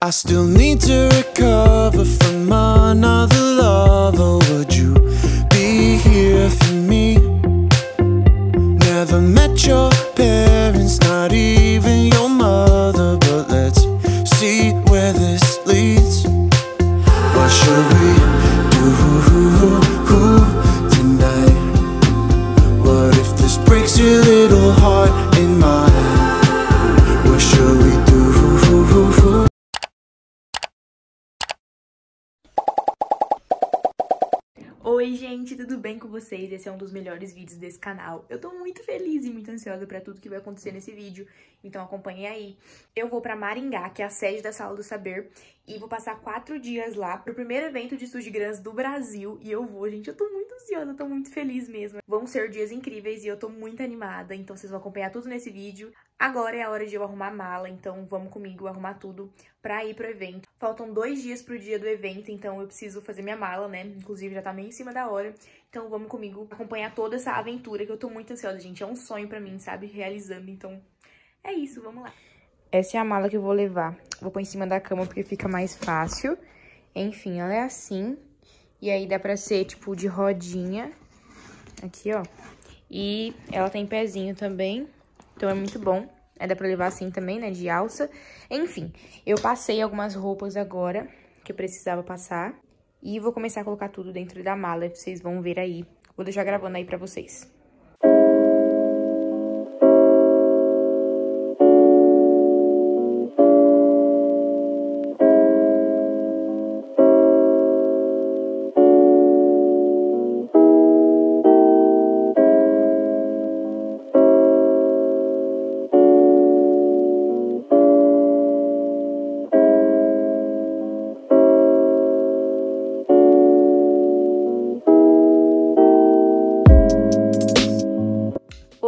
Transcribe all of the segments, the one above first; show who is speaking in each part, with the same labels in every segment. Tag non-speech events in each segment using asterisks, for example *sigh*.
Speaker 1: I still need to recover from another love. Or would you be here for me? Never met your parents,
Speaker 2: dos melhores vídeos desse canal. Eu tô muito feliz e muito ansiosa pra tudo que vai acontecer nesse vídeo, então acompanhe aí. Eu vou pra Maringá, que é a sede da Sala do Saber, e vou passar quatro dias lá pro primeiro evento de Sujigrãs do Brasil, e eu vou, gente, eu tô muito ansiosa, tô muito feliz mesmo. Vão ser dias incríveis e eu tô muito animada, então vocês vão acompanhar tudo nesse vídeo. Agora é a hora de eu arrumar mala, então vamos comigo arrumar tudo pra ir pro evento. Faltam dois dias pro dia do evento, então eu preciso fazer minha mala, né? Inclusive já tá meio em cima da hora. Então vamos comigo acompanhar toda essa aventura que eu tô muito ansiosa, gente. É um sonho pra mim, sabe? Realizando, então é isso, vamos lá. Essa é a mala que eu vou levar. Vou pôr em cima da cama porque fica mais fácil. Enfim, ela é assim. E aí dá pra ser, tipo, de rodinha. Aqui, ó. E ela tem pezinho também. Então é muito bom. Aí dá pra levar assim também, né, de alça. Enfim, eu passei algumas roupas agora que eu precisava passar. E vou começar a colocar tudo dentro da mala, vocês vão ver aí. Vou deixar gravando aí pra vocês.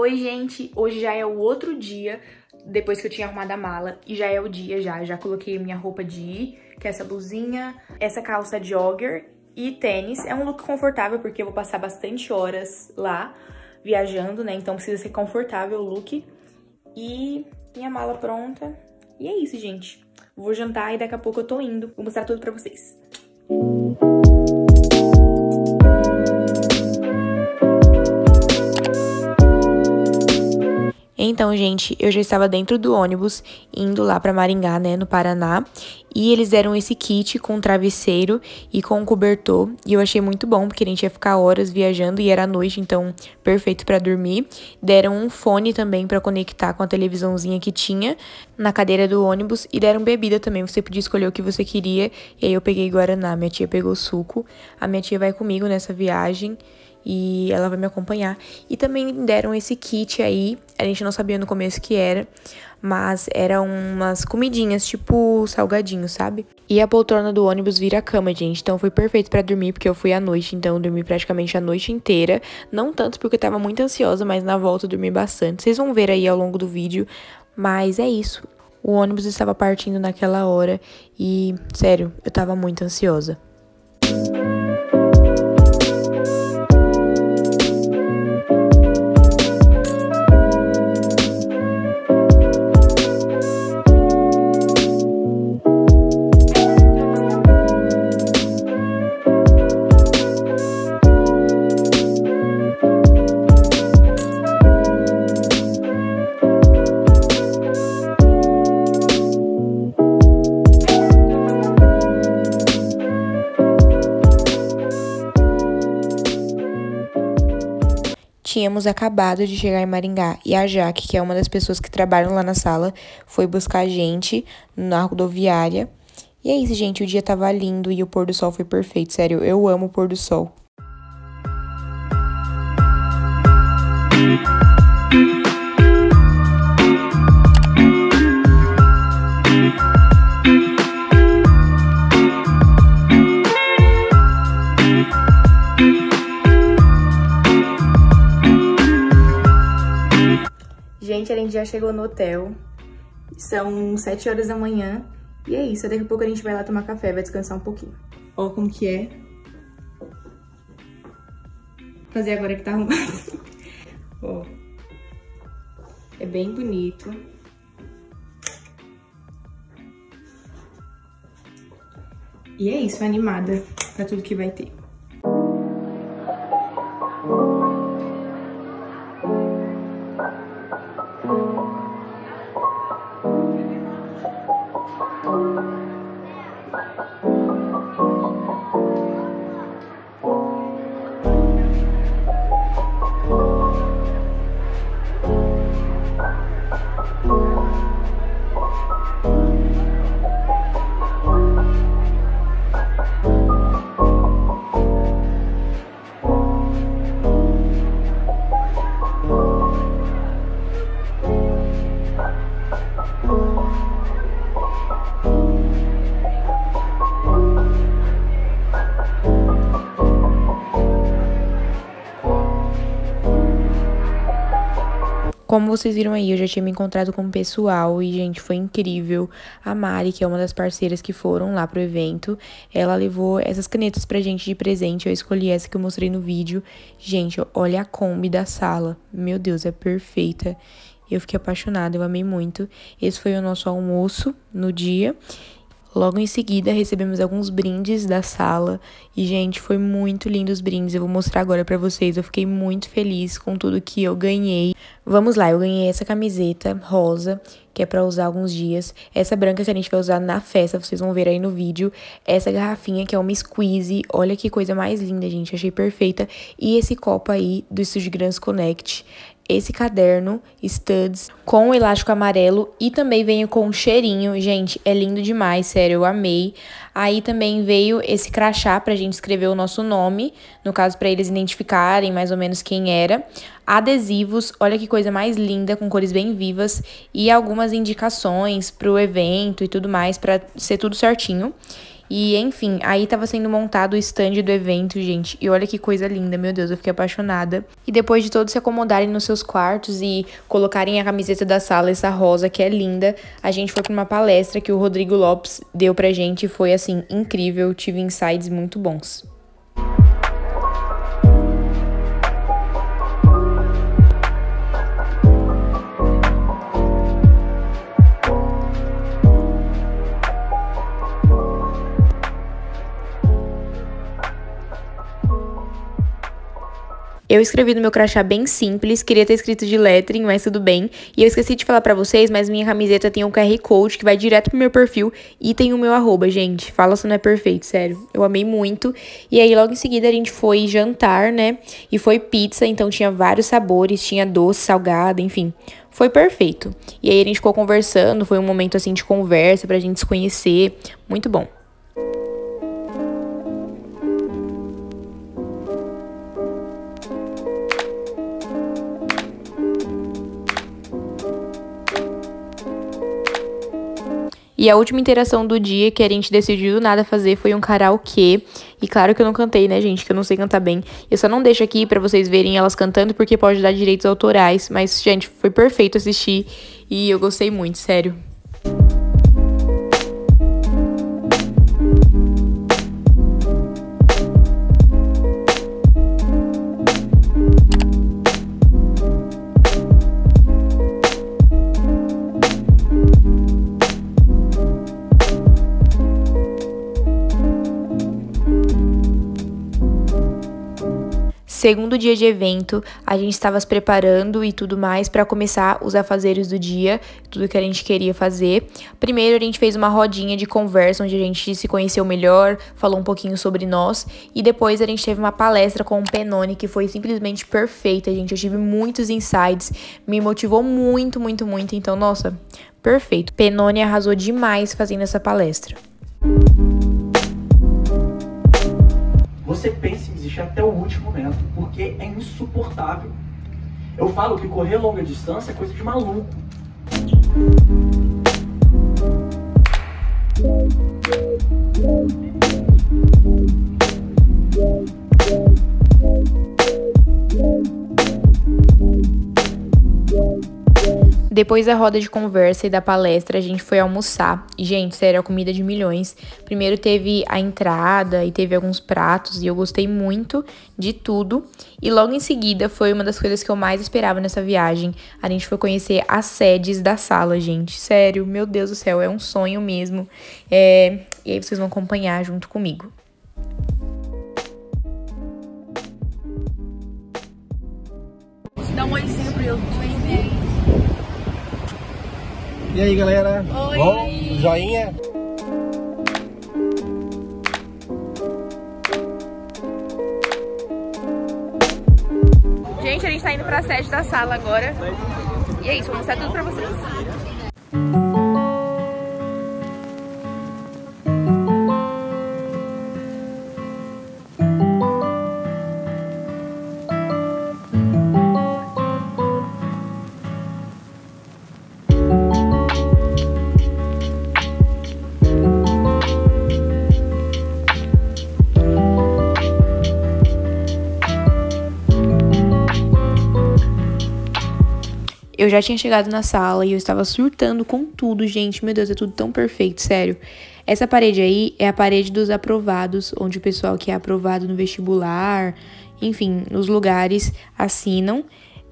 Speaker 2: Oi, gente! Hoje já é o outro dia depois que eu tinha arrumado a mala e já é o dia já. Já coloquei minha roupa de ir, que é essa blusinha, essa calça jogger e tênis. É um look confortável porque eu vou passar bastante horas lá viajando, né? Então precisa ser confortável o look. E minha mala pronta. E é isso, gente. Vou jantar e daqui a pouco eu tô indo. Vou mostrar tudo pra vocês. Então, gente, eu já estava dentro do ônibus, indo lá para Maringá, né, no Paraná, e eles deram esse kit com travesseiro e com cobertor, e eu achei muito bom, porque a gente ia ficar horas viajando e era noite, então perfeito para dormir. Deram um fone também para conectar com a televisãozinha que tinha na cadeira do ônibus e deram bebida também, você podia escolher o que você queria, e aí eu peguei guaraná, minha tia pegou suco. A minha tia vai comigo nessa viagem e ela vai me acompanhar. E também deram esse kit aí, a gente não sabia no começo que era, mas eram umas comidinhas, tipo salgadinho, sabe? E a poltrona do ônibus vira a cama, gente. Então foi perfeito para dormir, porque eu fui à noite, então eu dormi praticamente a noite inteira. Não tanto porque eu tava muito ansiosa, mas na volta eu dormi bastante. Vocês vão ver aí ao longo do vídeo, mas é isso. O ônibus estava partindo naquela hora e, sério, eu tava muito ansiosa. Tínhamos acabado de chegar em Maringá e a Jaque, que é uma das pessoas que trabalham lá na sala, foi buscar a gente na rodoviária. E é isso, gente. O dia tava lindo e o pôr do sol foi perfeito. Sério, eu amo o pôr do sol. Gente, já chegou no hotel. São 7 horas da manhã. E é isso, daqui a pouco a gente vai lá tomar café, vai descansar um pouquinho. Ó como que é. Vou fazer agora que tá arrumado. *laughs* Ó. É bem bonito. E é isso, animada pra tudo que vai ter. Como vocês viram aí, eu já tinha me encontrado com o pessoal e, gente, foi incrível. A Mari, que é uma das parceiras que foram lá pro evento, ela levou essas canetas pra gente de presente. Eu escolhi essa que eu mostrei no vídeo. Gente, olha a Kombi da sala. Meu Deus, é perfeita. Eu fiquei apaixonada, eu amei muito. Esse foi o nosso almoço no dia. Logo em seguida, recebemos alguns brindes da sala e, gente, foi muito lindo os brindes. Eu vou mostrar agora para vocês. Eu fiquei muito feliz com tudo que eu ganhei. Vamos lá, eu ganhei essa camiseta rosa, que é para usar alguns dias. Essa branca que a gente vai usar na festa, vocês vão ver aí no vídeo. Essa garrafinha que é uma squeeze. Olha que coisa mais linda, gente. Achei perfeita. E esse copo aí do Estúdio Grants Connect esse caderno Studs com o elástico amarelo e também veio com um cheirinho. Gente, é lindo demais, sério, eu amei. Aí também veio esse crachá pra gente escrever o nosso nome, no caso para eles identificarem mais ou menos quem era. Adesivos, olha que coisa mais linda, com cores bem vivas e algumas indicações pro evento e tudo mais para ser tudo certinho. E, enfim, aí tava sendo montado o stand do evento, gente. E olha que coisa linda, meu Deus, eu fiquei apaixonada. E depois de todos se acomodarem nos seus quartos e colocarem a camiseta da sala, essa rosa que é linda, a gente foi pra uma palestra que o Rodrigo Lopes deu pra gente e foi, assim, incrível. Tive insights muito bons. Eu escrevi no meu crachá bem simples, queria ter escrito de lettering, mas tudo bem. E eu esqueci de falar para vocês, mas minha camiseta tem um QR Code que vai direto pro meu perfil e tem o meu arroba, gente. Fala se não é perfeito, sério. Eu amei muito. E aí logo em seguida a gente foi jantar, né? E foi pizza, então tinha vários sabores, tinha doce, salgado, enfim. Foi perfeito. E aí a gente ficou conversando, foi um momento assim de conversa pra gente se conhecer. Muito bom. E a última interação do dia que a gente decidiu do nada fazer foi um karaokê. E claro que eu não cantei, né, gente? Que eu não sei cantar bem. Eu só não deixo aqui para vocês verem elas cantando porque pode dar direitos autorais. Mas, gente, foi perfeito assistir e eu gostei muito, sério. Segundo dia de evento, a gente estava se preparando e tudo mais para começar os afazeres do dia, tudo que a gente queria fazer. Primeiro, a gente fez uma rodinha de conversa onde a gente se conheceu melhor, falou um pouquinho sobre nós, e depois a gente teve uma palestra com o Penone que foi simplesmente perfeita, gente. Eu tive muitos insights, me motivou muito, muito, muito. Então, nossa, perfeito. Penone arrasou demais fazendo essa palestra.
Speaker 3: Você pense até o último momento, porque é insuportável. Eu falo que correr longa distância é coisa de maluco.
Speaker 2: Depois da roda de conversa e da palestra, a gente foi almoçar. E, gente, sério, a comida de milhões. Primeiro teve a entrada e teve alguns pratos, e eu gostei muito de tudo. E logo em seguida foi uma das coisas que eu mais esperava nessa viagem. A gente foi conhecer as sedes da sala, gente. Sério, meu Deus do céu, é um sonho mesmo. É... e aí vocês vão acompanhar junto comigo.
Speaker 4: Dá um oizinho pro YouTube.
Speaker 5: E aí, galera?
Speaker 4: Oi.
Speaker 5: Bom? Joinha?
Speaker 2: Gente, a gente tá indo pra sede da sala agora. E é isso, vou mostrar tudo pra vocês. Eu já tinha chegado na sala e eu estava surtando com tudo, gente. Meu Deus, é tudo tão perfeito, sério. Essa parede aí é a parede dos aprovados, onde o pessoal que é aprovado no vestibular, enfim, nos lugares assinam.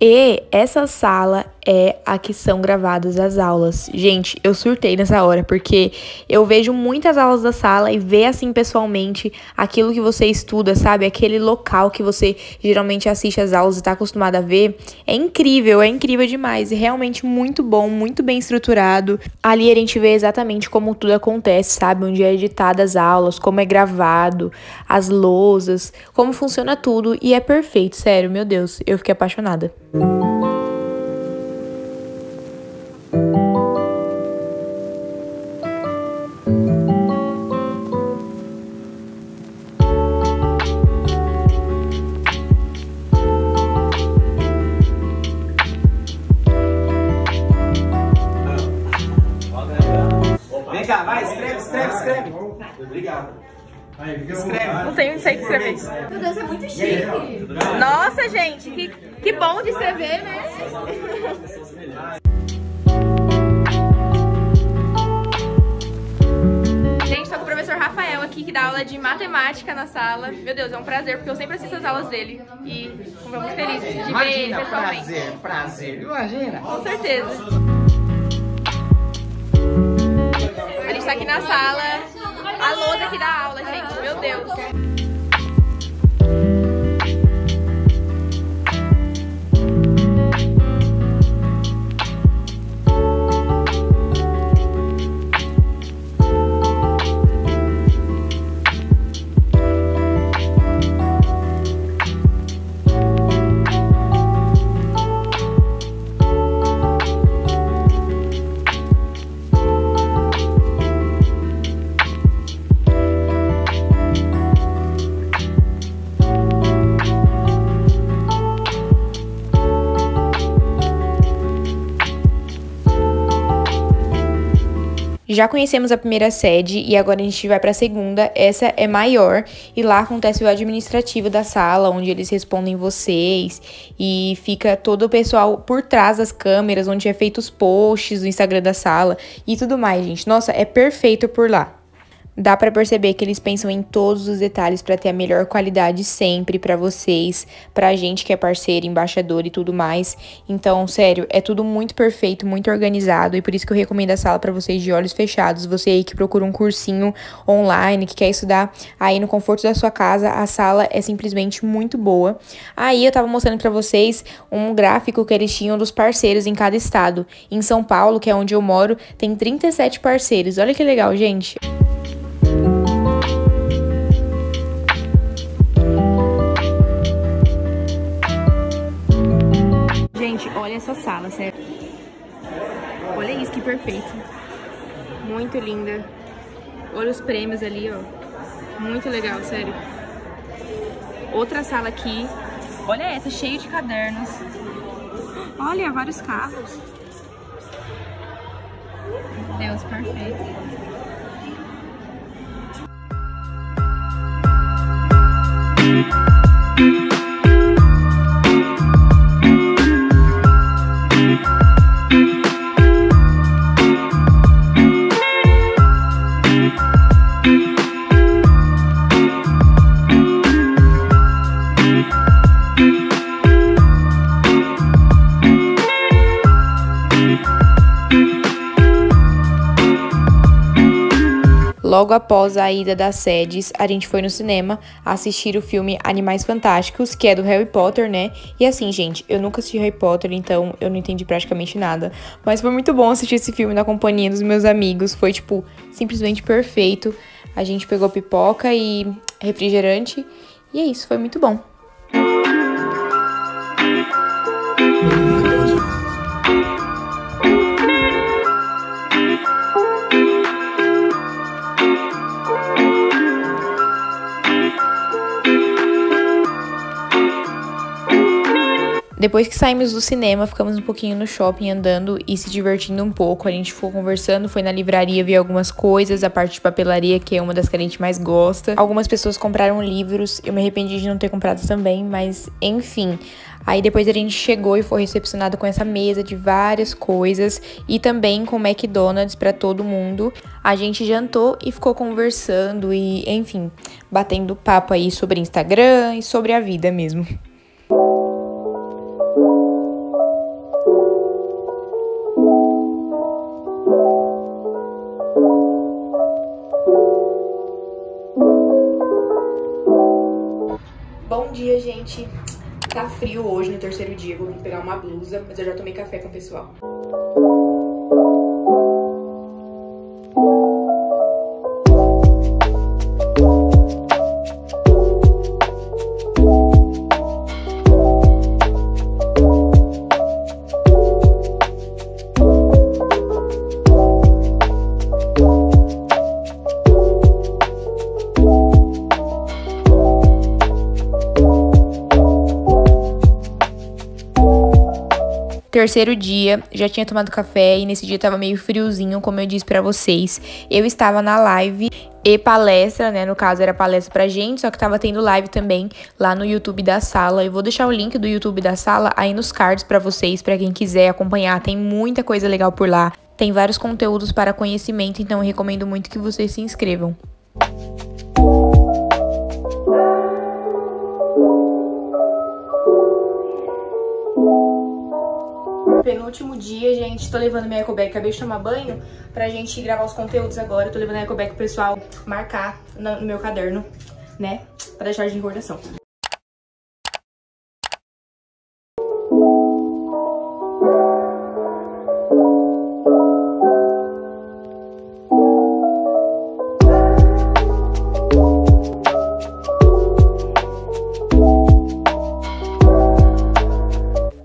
Speaker 2: E essa sala é a que são gravadas as aulas. Gente, eu surtei nessa hora, porque eu vejo muitas aulas da sala e ver assim pessoalmente aquilo que você estuda, sabe? Aquele local que você geralmente assiste as aulas e tá acostumado a ver. É incrível, é incrível demais. E realmente muito bom, muito bem estruturado. Ali a gente vê exatamente como tudo acontece, sabe? Onde é editada as aulas, como é gravado, as lousas, como funciona tudo. E é perfeito, sério, meu Deus, eu fiquei apaixonada.
Speaker 3: Vem Escreve.
Speaker 2: Não tenho, não sei escrever.
Speaker 4: Meu Deus, é muito chique.
Speaker 2: Nossa, gente, que, que bom de escrever, né? Gente, tô com o professor Rafael aqui, que dá aula de matemática na sala. Meu Deus, é um prazer, porque eu sempre assisto as aulas dele. E fico muito feliz de ver ele
Speaker 6: Imagina,
Speaker 2: pessoalmente.
Speaker 6: prazer, prazer. Imagina.
Speaker 2: Com certeza. A gente tá aqui na sala. A lousa aqui da Já conhecemos a primeira sede e agora a gente vai para a segunda. Essa é maior e lá acontece o administrativo da sala, onde eles respondem vocês e fica todo o pessoal por trás das câmeras, onde é feito os posts do Instagram da sala e tudo mais, gente. Nossa, é perfeito por lá. Dá pra perceber que eles pensam em todos os detalhes pra ter a melhor qualidade sempre pra vocês, pra gente que é parceiro, embaixador e tudo mais. Então, sério, é tudo muito perfeito, muito organizado e por isso que eu recomendo a sala pra vocês de olhos fechados. Você aí que procura um cursinho online, que quer estudar aí no conforto da sua casa, a sala é simplesmente muito boa. Aí eu tava mostrando pra vocês um gráfico que eles tinham dos parceiros em cada estado. Em São Paulo, que é onde eu moro, tem 37 parceiros. Olha que legal, gente. sala, sério. Olha isso, que perfeito. Muito linda. Olha os prêmios ali, ó. Muito legal, sério. Outra sala aqui. Olha essa, cheio de cadernos. Olha, vários carros. Deus, perfeito. thank you Logo após a ida das sedes, a gente foi no cinema assistir o filme Animais Fantásticos, que é do Harry Potter, né? E assim, gente, eu nunca assisti Harry Potter, então eu não entendi praticamente nada. Mas foi muito bom assistir esse filme na companhia dos meus amigos. Foi, tipo, simplesmente perfeito. A gente pegou pipoca e refrigerante. E é isso, foi muito bom. Depois que saímos do cinema, ficamos um pouquinho no shopping andando e se divertindo um pouco. A gente ficou conversando, foi na livraria ver algumas coisas, a parte de papelaria, que é uma das que a gente mais gosta. Algumas pessoas compraram livros, eu me arrependi de não ter comprado também, mas enfim. Aí depois a gente chegou e foi recepcionado com essa mesa de várias coisas e também com McDonald's para todo mundo. A gente jantou e ficou conversando e, enfim, batendo papo aí sobre Instagram e sobre a vida mesmo. Frio hoje no terceiro dia. Vou pegar uma blusa, mas eu já tomei café com o pessoal. Terceiro dia, já tinha tomado café e nesse dia tava meio friozinho, como eu disse para vocês. Eu estava na live e palestra, né? No caso era palestra pra gente, só que tava tendo live também lá no YouTube da sala. Eu vou deixar o link do YouTube da sala aí nos cards para vocês, para quem quiser acompanhar. Tem muita coisa legal por lá. Tem vários conteúdos para conhecimento, então eu recomendo muito que vocês se inscrevam. Penúltimo dia, gente. Tô levando minha ecobag, acabei de tomar banho pra gente gravar os conteúdos agora. Tô levando a ecobag pro pessoal marcar no meu caderno, né? Pra deixar de recordação.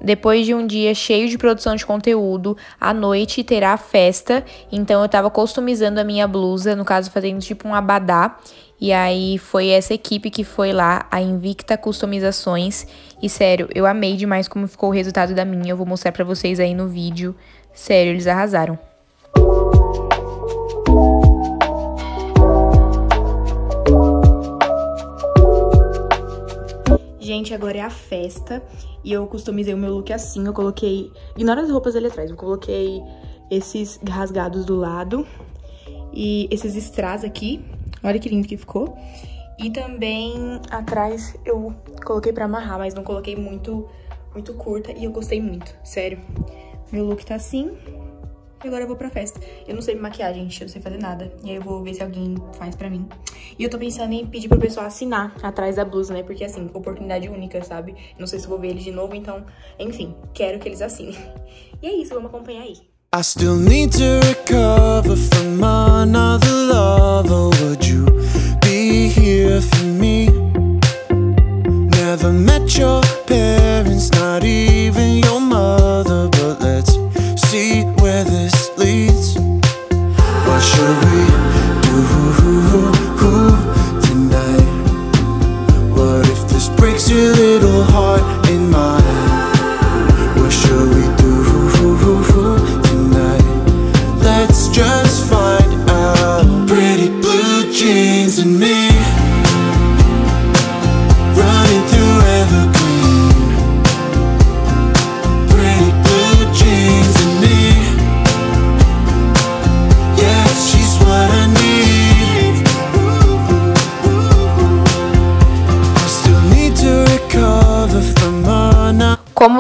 Speaker 2: Depois de um dia cheio de produção de conteúdo, à noite terá festa. Então eu tava customizando a minha blusa, no caso fazendo tipo um abadá. E aí foi essa equipe que foi lá, a Invicta Customizações. E sério, eu amei demais como ficou o resultado da minha. Eu vou mostrar pra vocês aí no vídeo. Sério, eles arrasaram. Gente, agora é a festa e eu customizei o meu look assim. Eu coloquei... Ignora as roupas ali atrás. Eu coloquei esses rasgados do lado e esses strass aqui. Olha que lindo que ficou. E também atrás eu coloquei pra amarrar, mas não coloquei muito, muito curta e eu gostei muito, sério. Meu look tá assim. E agora eu vou pra festa. Eu não sei me maquiar, gente, eu não sei fazer nada. E aí eu vou ver se alguém faz pra mim. E eu tô pensando em pedir pro pessoal assinar atrás da blusa, né? Porque, assim, oportunidade única, sabe? Não sei se vou ver eles de novo, então, enfim, quero que eles assinem. *laughs* E é isso, vamos acompanhar aí. I still need to recover from another love Or would you be here for me? Never met your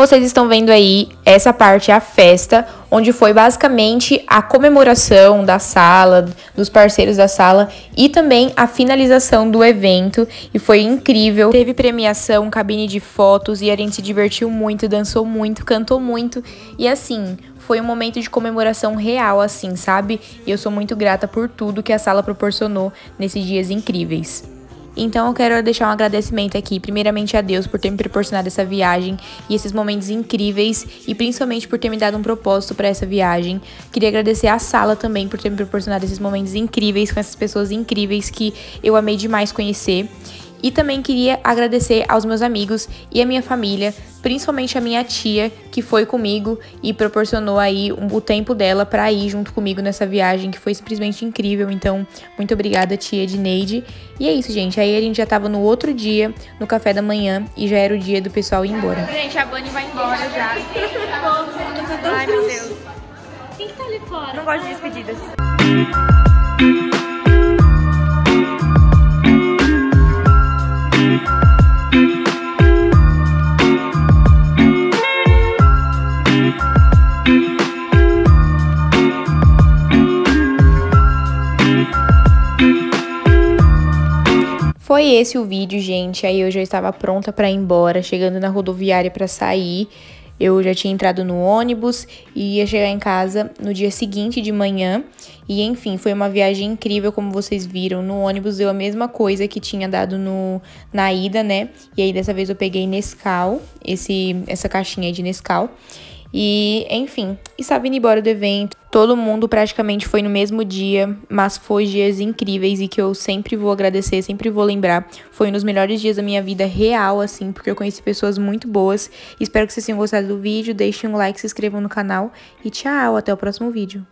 Speaker 7: vocês estão vendo aí, essa parte é a festa.
Speaker 2: onde foi basicamente a comemoração da sala, dos parceiros da sala e também a finalização do evento. E foi incrível. Teve premiação, cabine de fotos e a gente se divertiu muito, dançou muito, cantou muito. E assim, foi um momento de comemoração real, assim, sabe? E eu sou muito grata por tudo que a sala proporcionou nesses dias incríveis. Então eu quero deixar um agradecimento aqui, primeiramente a Deus por ter me proporcionado essa viagem e esses momentos incríveis e principalmente por ter me dado um propósito para essa viagem. Queria agradecer à sala também por ter me proporcionado esses momentos incríveis com essas pessoas incríveis que eu amei demais conhecer. E também queria agradecer aos meus amigos e a minha família, principalmente a minha tia, que foi comigo e proporcionou aí um, o tempo dela para ir junto comigo nessa viagem, que foi simplesmente incrível. Então, muito obrigada, tia Edneide. E é isso, gente. Aí a gente já tava no outro dia, no café da manhã, e já era o dia do pessoal ir embora.
Speaker 4: Gente, a Bunny vai embora já. *laughs* Ai, meu Deus. Quem que tá ali fora?
Speaker 2: Não gosto de despedidas. Foi esse o vídeo, gente. Aí eu já estava pronta para ir embora, chegando na rodoviária para sair. Eu já tinha entrado no ônibus e ia chegar em casa no dia seguinte de manhã. E enfim, foi uma viagem incrível, como vocês viram. No ônibus deu a mesma coisa que tinha dado no, na ida, né? E aí dessa vez eu peguei Nescau, esse, essa caixinha de Nescau. E, enfim, estava indo embora do evento. Todo mundo praticamente foi no mesmo dia, mas foi dias incríveis e que eu sempre vou agradecer, sempre vou lembrar. Foi um dos melhores dias da minha vida real, assim, porque eu conheci pessoas muito boas. Espero que vocês tenham gostado do vídeo. Deixem um like, se inscrevam no canal e tchau, até o próximo vídeo.